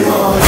more.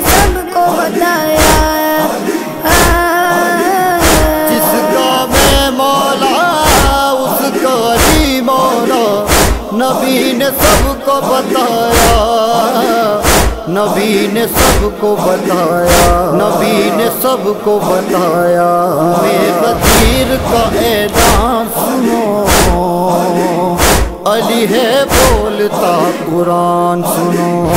सबको बताया। जिसका मैं मौला, उसका ही मौला। नबी ने सबको बताया। नबी ने सबको बताया। नबी ने सबको बताया। मेरे तीर का ऐलान सुनो। अली है बोलता कुरान सुनो।